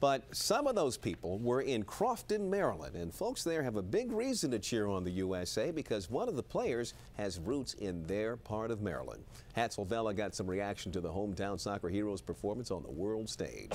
But some of those people were in Crofton, Maryland, and folks there have a big reason to cheer on the USA because one of the players has roots in their part of Maryland. Hatzel Vela got some reaction to the hometown soccer hero's performance on the world stage.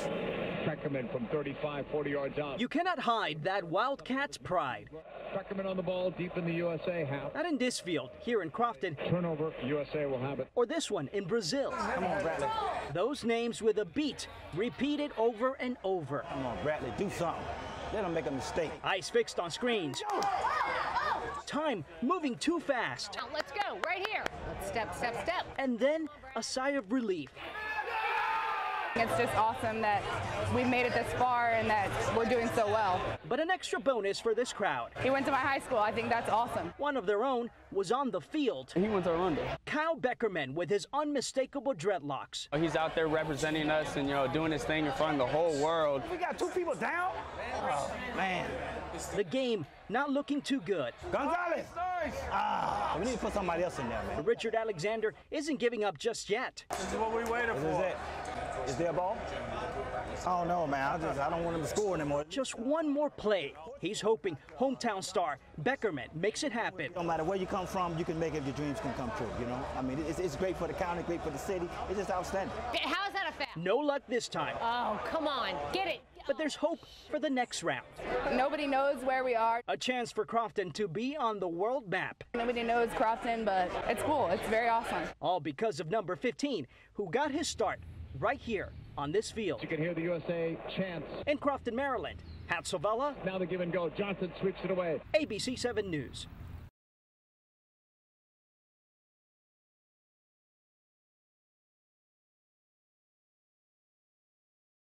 Beckerman from 35, 40 yards out. You cannot hide that Wildcats pride. Beckerman on the ball deep in the USA half. Not in this field, here in Crofton, Turnover, USA will have it. or this one in Brazil. Come on, Bradley. Those names with a beat, repeated over and over. Come on, Bradley, do something. Let him make a mistake. Eyes fixed on screens. Time moving too fast. Now let's go, right here. Let's step, step, step. And then a sigh of relief. It's just awesome that we've made it this far and that we're doing so well. But an extra bonus for this crowd. He went to my high school. I think that's awesome. One of their own was on the field. He went to Arundel. Kyle Beckerman with his unmistakable dreadlocks. He's out there representing us and you know doing his thing in front of the whole world. We got two people down. Oh, man. The game not looking too good. Gonzalez. Ah, we need to put somebody else in there, man. Richard Alexander isn't giving up just yet. This is what we waited for. Is it? Is there a ball? I don't know, man. I just I don't want him to score anymore. Just one more play. He's hoping hometown star Beckerman makes it happen. No matter where you come from, you can make it. Your dreams can come true. You know, I mean, it's, it's great for the county, great for the city. It's just outstanding. How is that a fact? No luck this time, Oh, come on, get it. but there's hope for the next round. Nobody knows where we are. A chance for Crofton to be on the world map. Nobody knows Crofton, but it's cool. It's very awesome. All because of number 15, who got his start right here on this field You can hear the USA chants. in Crofton, Maryland. Hatzel Vela, Now the give and go. Johnson sweeps it away. ABC 7 News.